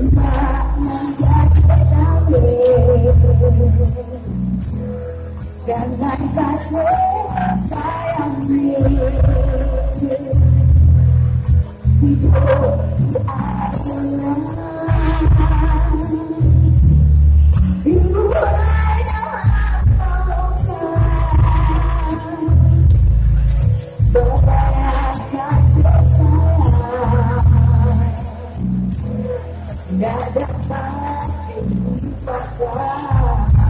Dengan kasih sayang Hidup Tiada mati masa